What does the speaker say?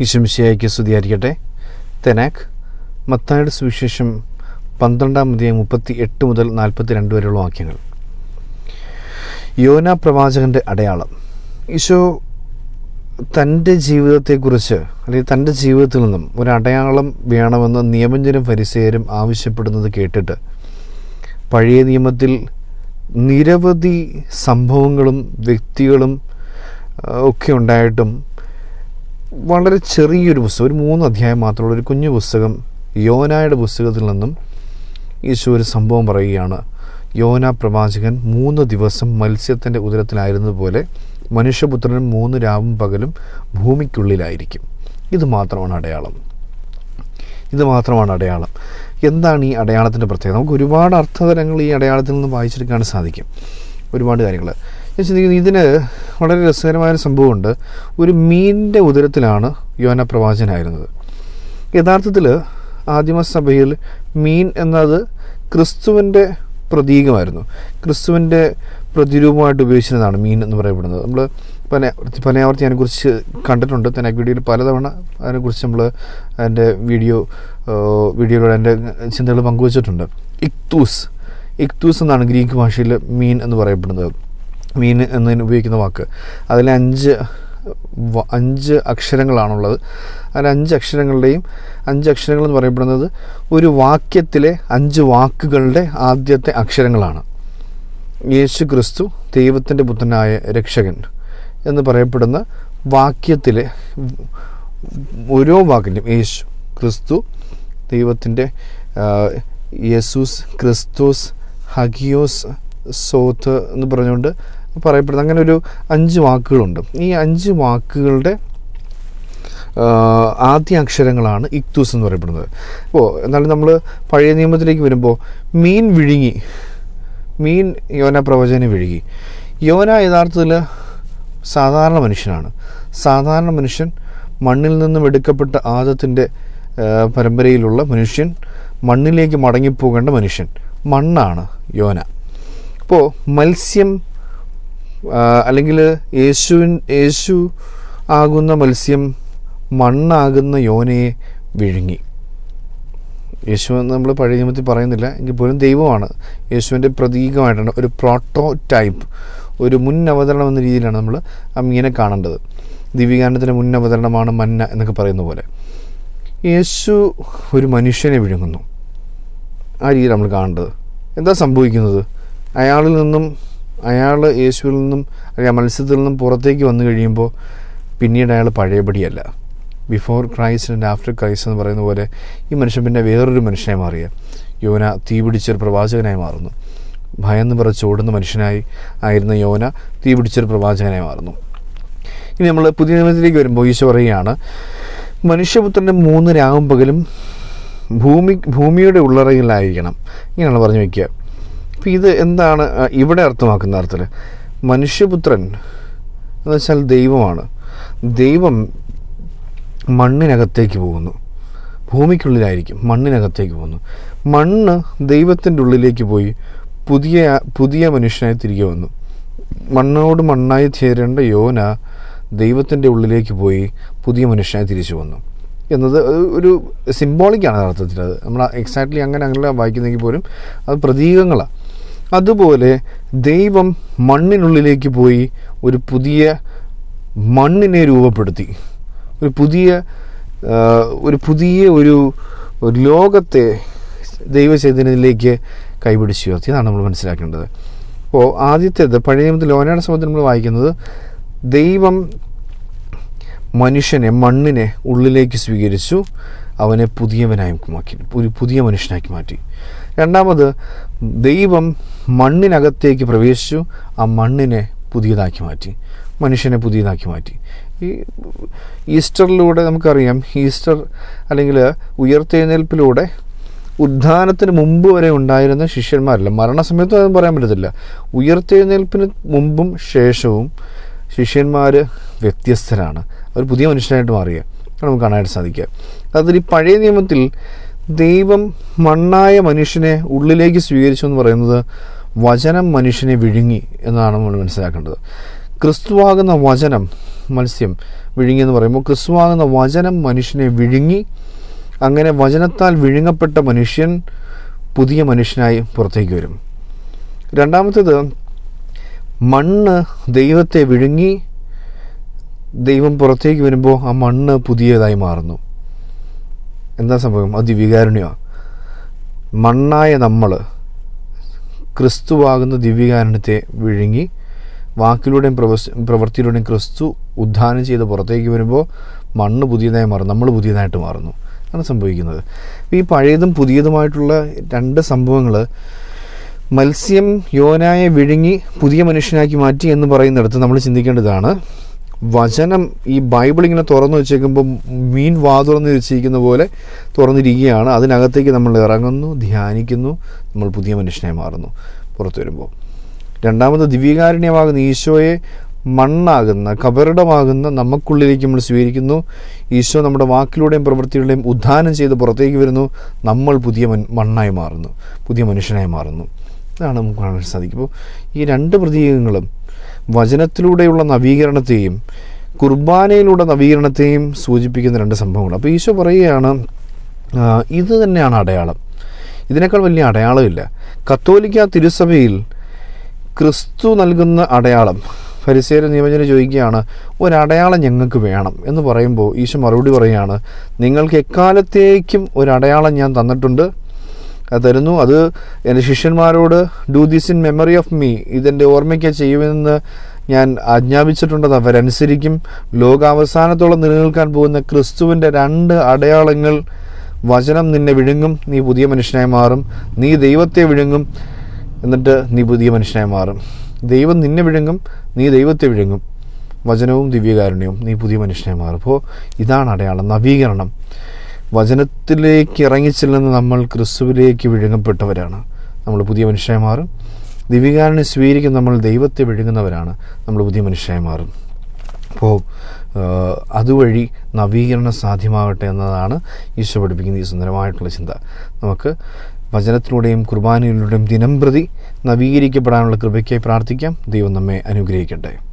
ഈശംശിയായിക്ക് സ്തുതിയായിരിക്കട്ടെ. തെനാക്ക് മത്തായുടെ സുവിശേഷം പന്ത്രണ്ടാം അധ്യായം മുപ്പത്തി എട്ട് മുതൽ നാൽപ്പത്തി രണ്ട് വരെയുള്ള വാക്യങ്ങൾ. യോന പ്രവാചകന്റെ അടയാളം. ഈശോ തന്റെ ജീവിതത്തെക്കുറിച്ച് അല്ലെങ്കിൽ തന്റെ ജീവിതത്തിൽ നിന്നും ഒരു അടയാളം വേണമെന്ന് നിയമജ്ഞരും പരിസയരും ആവശ്യപ്പെടുന്നത് കേട്ടിട്ട് പഴയ നിയമത്തിൽ നിരവധി സംഭവങ്ങളും വ്യക്തികളും ഒക്കെ ഉണ്ടായിട്ടും വളരെ ചെറിയൊരു പുസ്തകം ഒരു മൂന്ന് അധ്യായം മാത്രമുള്ള ഒരു കുഞ്ഞു പുസ്തകം യോനായുടെ പുസ്തകത്തിൽ നിന്നും ഈശോ ഒരു സംഭവം പറയുകയാണ്. യോന പ്രവാചകൻ മൂന്ന് ദിവസം മത്സ്യത്തിന്റെ ഉദരത്തിലായിരുന്നതുപോലെ മനുഷ്യപുത്രനും മൂന്ന് രാവും പകലും ഭൂമിക്കുള്ളിലായിരിക്കും. ഇത് മാത്രമാണ് അടയാളം. ഇത് മാത്രമാണ് അടയാളം. എന്താണ് ഈ അടയാളത്തിന്റെ പ്രത്യേകത? നമുക്ക് ഒരുപാട് അർത്ഥതലങ്ങൾ ഈ അടയാളത്തിൽ നിന്ന് വായിച്ചെടുക്കാൻ സാധിക്കും. ഒരുപാട് കാര്യങ്ങൾ ഞാൻ ചിന്തിക്കുന്നത് ഇതിന് വളരെ രസകരമായൊരു സംഭവമുണ്ട്. ഒരു മീനിന്റെ ഉദരത്തിലാണ് യോന പ്രവാചനായിരുന്നത് യഥാർത്ഥത്തിൽ ആദിമസഭയിൽ മീൻ എന്നത് ക്രിസ്തുവിന്റെ പ്രതീകമായിരുന്നു. ക്രിസ്തുവിന്റെ പ്രതിരൂപമായിട്ട് ഉപയോഗിച്ചിരുന്നതാണ് മീൻ എന്ന് പറയപ്പെടുന്നത്. നമ്മൾ പല പലയാവർത്തി അതിനെക്കുറിച്ച് കണ്ടിട്ടുണ്ട്. തന്നെ വീഡിയോയിൽ പലതവണ അതിനെക്കുറിച്ച് നമ്മൾ അതിന്റെ വീഡിയോ വീഡിയോയിലൂടെ എന്റെ ചിന്തകൾ പങ്കുവച്ചിട്ടുണ്ട്. ഇക്തൂസ്. ഇക്തൂസ് എന്നാണ് ഗ്രീക്ക് ഭാഷയിൽ മീൻ എന്ന് പറയപ്പെടുന്നത്. മീൻ എന്നതിന് ഉപയോഗിക്കുന്ന വാക്ക്. അതിൽ അഞ്ച് അഞ്ച് അക്ഷരങ്ങളാണുള്ളത്. അതിൽ അഞ്ച് അക്ഷരങ്ങളുടെയും അഞ്ച് അക്ഷരങ്ങൾ എന്ന് പറയപ്പെടുന്നത് ഒരു വാക്യത്തിലെ അഞ്ച് വാക്കുകളുടെ ആദ്യത്തെ അക്ഷരങ്ങളാണ്. യേശു ക്രിസ്തു ദൈവത്തിന്റെ പുത്രനായ രക്ഷകൻ എന്ന് പറയപ്പെടുന്ന വാക്യത്തിലെ ഓരോ വാക്കിലും യേശു ക്രിസ്തു ദൈവത്തിന്റെ യേസൂസ് ക്രിസ്തുസ് ഹഗിയോസ് സോത്ത് എന്ന് പറഞ്ഞുകൊണ്ട് പറയപ്പെടുന്ന അങ്ങനെ ഒരു അഞ്ച് വാക്കുകളുണ്ട്. ഈ അഞ്ച് വാക്കുകളുടെ ആദ്യ അക്ഷരങ്ങളാണ് ഇക്തൂസ് എന്ന് പറയപ്പെടുന്നത്. അപ്പോൾ എന്നാലും നമ്മൾ പഴയ നിയമത്തിലേക്ക് വരുമ്പോൾ മീൻ വിഴുങ്ങി മീൻ യോന പ്രവചനം വിഴുങ്ങി. യോന യഥാർത്ഥത്തിൽ സാധാരണ മനുഷ്യനാണ്. സാധാരണ മനുഷ്യൻ മണ്ണിൽ നിന്നും എടുക്കപ്പെട്ട ആദത്തിന്റെ പരമ്പരയിലുള്ള മനുഷ്യൻ മണ്ണിലേക്ക് മടങ്ങിപ്പോകേണ്ട മനുഷ്യൻ മണ്ണാണ് യോന. അപ്പോൾ മത്സ്യം അല്ലെങ്കിൽ യേശുവിൻ യേശു ആകുന്ന മത്സ്യം മണ്ണാകുന്ന യോനയെ വിഴുങ്ങി. യേശു എന്ന് നമ്മൾ പഴയ നിയമത്തിൽ പറയുന്നില്ല എങ്കിൽ പോലും ദൈവമാണ് യേശുവിന്റെ പ്രതീകമായിട്ടാണ് ഒരു പ്രോട്ടോ ടൈപ്പ് ഒരു മുൻ അവതരണം എന്ന രീതിയിലാണ് നമ്മൾ ആ മീനെ കാണേണ്ടത്. ദിവ്യകാരണത്തിന്റെ മുൻ അവതരണമാണ് മന്ന എന്നൊക്കെ പറയുന്ന പോലെ. യേശു ഒരു മനുഷ്യനെ വിഴുങ്ങുന്നു. ആ രീതിയിൽ നമ്മൾ കാണേണ്ടത്. എന്താ സംഭവിക്കുന്നത്? അയാളിൽ നിന്നും അയാൾ യേശുവിൽ നിന്നും അല്ലെങ്കിൽ മത്സ്യത്തിൽ നിന്നും പുറത്തേക്ക് വന്നു കഴിയുമ്പോൾ പിന്നീട് അയാൾ പഴയപടിയല്ല. Before Christ and after Christ എന്ന് പറയുന്ന പോലെ ഈ മനുഷ്യൻ പിന്നെ വേറൊരു മനുഷ്യനായി മാറിയ. യോന തീ പിടിച്ചൊരു പ്രവാചകനായി മാറുന്നു. ഭയന്ന് പറച്ച് ഓടുന്ന മനുഷ്യനായി ആയിരുന്ന യോന തീ പിടിച്ചൊരു പ്രവാചകനായി മാറുന്നു. ഇനി നമ്മൾ പുതിയ നിയമത്തിലേക്ക് വരുമ്പോൾ ഈശോ പറയുകയാണ് മനുഷ്യപുത്രന്റെ മൂന്ന് രാവും പകലും ഭൂമി ഭൂമിയുടെ ഉള്ളറയിലായിരിക്കണം. ഇങ്ങനെയാണ് പറഞ്ഞു വയ്ക്കുക അപ്പം ഇത് എന്താണ് ഇവിടെ അർത്ഥമാക്കുന്ന അർത്ഥത്തിൽ മനുഷ്യപുത്രൻ എന്ന് വെച്ചാൽ ദൈവമാണ്. ദൈവം മണ്ണിനകത്തേക്ക് പോകുന്നു. ഭൂമിക്കുള്ളിലായിരിക്കും മണ്ണിനകത്തേക്ക് പോകുന്നു. മണ്ണ് ദൈവത്തിന്റെ ഉള്ളിലേക്ക് പോയി പുതിയ പുതിയ മനുഷ്യനായി തിരികെ വന്നു. മണ്ണോട് മണ്ണായി ചേരേണ്ട യോന ദൈവത്തിന്റെ ഉള്ളിലേക്ക് പോയി പുതിയ മനുഷ്യനായി തിരിച്ചു വന്നു. എന്നത് ഒരു സിംബോളിക്കാണ് അർത്ഥത്തിൽ അത് നമ്മൾ എക്സാക്ട്ലി അങ്ങനെ അങ്ങനെ വായിക്കുന്നെങ്കിൽ പോലും അത് പ്രതീകങ്ങളാണ് അതുപോലെ ദൈവം മണ്ണിനുള്ളിലേക്ക് പോയി ഒരു പുതിയ മണ്ണിനെ രൂപപ്പെടുത്തി. ഒരു പുതിയ ഒരു പുതിയ ഒരു ലോകത്തെ ദൈവചൈതന്യത്തിലേക്ക് കൈപിടിച്ചു എന്നാണ് നമ്മൾ മനസ്സിലാക്കേണ്ടത്. അപ്പോൾ ആദ്യത്തേത് പഴയ നിയമത്തിൽ ലോനാട സമയത്ത് നമ്മൾ വായിക്കുന്നത് ദൈവം മനുഷ്യനെ മണ്ണിനെ ഉള്ളിലേക്ക് സ്വീകരിച്ചു അവനെ പുതിയവനായി മാറ്റി ഒരു പുതിയ മനുഷ്യനാക്കി മാറ്റി. രണ്ടാമത് ദൈവം മണ്ണിനകത്തേക്ക് പ്രവേശിച്ചു ആ മണ്ണിനെ പുതിയതാക്കി മാറ്റി മനുഷ്യനെ പുതിയതാക്കി മാറ്റി. ഈ ഈസ്റ്ററിലൂടെ നമുക്കറിയാം ഈസ്റ്റർ അല്ലെങ്കിൽ ഉയർത്തെഴുന്നേൽപ്പിലൂടെ ഉദ്ധാനത്തിന് മുമ്പ് വരെ ഉണ്ടായിരുന്ന ശിഷ്യന്മാരല്ല. മരണസമയത്തും അതൊന്നും പറയാൻ പറ്റത്തില്ല. ഉയർത്തെഴുന്നേൽപ്പിന് മുമ്പും ശേഷവും ശിഷ്യന്മാർ വ്യത്യസ്തരാണ്. അവർ പുതിയ മനുഷ്യനായിട്ട് മാറിയ നമുക്ക് കാണാനായിട്ട് സാധിക്കുക. അതിൽ ഈ പഴയ നിയമത്തിൽ ദൈവം മണ്ണായ മനുഷ്യനെ ഉള്ളിലേക്ക് സ്വീകരിച്ചു എന്ന് പറയുന്നത് വചനം മനുഷ്യനെ വിഴുങ്ങി എന്നാണ് നമ്മൾ മനസ്സിലാക്കേണ്ടത്. ക്രിസ്തുവാകുന്ന വചനം മത്സ്യം വിഴുങ്ങി എന്ന് പറയുമ്പോൾ ക്രിസ്തുവാകുന്ന വചനം മനുഷ്യനെ വിഴുങ്ങി അങ്ങനെ വചനത്താൽ വിഴുങ്ങപ്പെട്ട മനുഷ്യൻ പുതിയ മനുഷ്യനായി പുറത്തേക്ക് വരും. രണ്ടാമത്തേത് മണ്ണ് ദൈവത്തെ വിഴുങ്ങി ദൈവം പുറത്തേക്ക് വരുമ്പോൾ ആ മണ്ണ് പുതിയതായി മാറുന്നു. എന്താ സംഭവം? അതിവികാരുണ്യമാണ് മണ്ണായ നമ്മൾ ക്രിസ്തുവാകുന്ന ദിവ്യകാരണത്തെ വിഴുങ്ങി വാക്കിലൂടെയും പ്രവൃത്തിയിലൂടെയും ക്രിസ്തു ഉദ്ധാനം ചെയ്ത് പുറത്തേക്ക് വരുമ്പോൾ മണ്ണ് പുതിയതായി മാറും നമ്മൾ പുതിയതായിട്ട് മാറുന്നു. ആണ് സംഭവിക്കുന്നത്. ഈ പഴയതും പുതിയതുമായിട്ടുള്ള രണ്ട് സംഭവങ്ങൾ മത്സ്യം യോനായെ വിഴുങ്ങി പുതിയ മനുഷ്യനാക്കി മാറ്റി എന്ന് പറയുന്നിടത്ത് നമ്മൾ ചിന്തിക്കേണ്ടതാണ് വചനം ഈ ബൈബിൾ ഇങ്ങനെ തുറന്നു വെച്ചേക്കുമ്പോൾ മീൻ വാ തുറന്ന് വെച്ചിരിക്കുന്ന പോലെ തുറന്നിരിക്കുകയാണ്. അതിനകത്തേക്ക് നമ്മൾ ഇറങ്ങുന്നു ധ്യാനിക്കുന്നു നമ്മൾ പുതിയ മനുഷ്യനെ മാറുന്നു. പുറത്തു വരുമ്പോൾ. രണ്ടാമത് ദിവ്യകാരുണ്യമാകുന്ന ഈശോയെ മണ്ണാകുന്ന കബറിടമാകുന്ന നമുക്കുള്ളിലേക്ക് നമ്മൾ സ്വീകരിക്കുന്നു. ഈശോ നമ്മുടെ വാക്കിലൂടെയും പ്രവൃത്തികളുടെയും ഉദ്ധാനം ചെയ്ത് പുറത്തേക്ക് വരുന്നു. നമ്മൾ പുതിയ മണ്ണായി മാറുന്നു പുതിയ മനുഷ്യനായി മാറുന്നു. ഇതാണ് നമുക്ക് കാണാൻ സാധിക്കും. ഈ രണ്ട് പ്രതീകങ്ങളും വചനത്തിലൂടെയുള്ള നവീകരണത്തെയും കുർബാനയിലൂടെ നവീകരണത്തെയും സൂചിപ്പിക്കുന്ന രണ്ട് സംഭവങ്ങൾ. അപ്പോൾ ഈശോ പറയുകയാണ് ഇത് തന്നെയാണ് അടയാളം. ഇതിനേക്കാൾ വലിയ അടയാളമില്ല. കത്തോലിക്ക തിരുസഭയിൽ ക്രിസ്തു നൽകുന്ന അടയാളം ഫരിസേര നിയമജന ചോദിക്കുകയാണ് ഒരടയാളം ഞങ്ങൾക്ക് വേണം. എന്ന് പറയുമ്പോൾ ഈശോ മറുപടി പറയുകയാണ് നിങ്ങൾക്ക് എക്കാലത്തേക്കും ഒരടയാളം ഞാൻ തന്നിട്ടുണ്ട്. തരുന്നു. അത് എന്റെ ശിഷ്യന്മാരോട് do this in memory of me ഇതെന്റെ ഓർമ്മയ്ക്ക് ചെയ്യുമെന്ന് ഞാൻ ആജ്ഞാപിച്ചിട്ടുണ്ടെന്ന് അവരനുസരിക്കും ലോകാവസാനത്തോളം നിലനിൽക്കാൻ പോകുന്ന ക്രിസ്തുവിന്റെ രണ്ട് അടയാളങ്ങൾ വചനം നിന്നെ വിഴുങ്ങും നീ പുതിയ മനുഷ്യനായി മാറും. നീ ദൈവത്തെ വിഴുങ്ങും എന്നിട്ട് നീ പുതിയ മനുഷ്യനായി മാറും. ദൈവം നിന്നെ വിഴുങ്ങും നീ ദൈവത്തെ വിഴുങ്ങും. വചനവും ദിവ്യകാരുണ്യവും നീ പുതിയ മനുഷ്യനായി മാറും. അപ്പോൾ ഇതാണ് അടയാളം നവീകരണം. വചനത്തിലേക്ക് ഇറങ്ങിച്ചെല്ലുന്ന നമ്മൾ ക്രിസ്തുവിലേക്ക് വിഴുങ്ങപ്പെട്ടവരാണ്. നമ്മൾ പുതിയ മനുഷ്യരായി മാറും. ദിവികാരനെ സ്വീകരിക്കുന്ന നമ്മൾ ദൈവത്തെ വിഴുങ്ങുന്നവരാണ് നമ്മൾ പുതിയ മനുഷ്യരായി മാറും. അപ്പോൾ അതുവഴി നവീകരണം സാധ്യമാകട്ടെ എന്നതാണ് ഈശോ പഠിപ്പിക്കുന്ന ഈ സുന്ദരമായിട്ടുള്ള ചിന്ത. നമുക്ക് വചനത്തിലൂടെയും കുർബാനയിലൂടെയും ദിനംപ്രതി നവീകരിക്കപ്പെടാനുള്ള കൃപയ്ക്കായി പ്രാർത്ഥിക്കാം. ദൈവം നമ്മെ അനുഗ്രഹിക്കട്ടെ.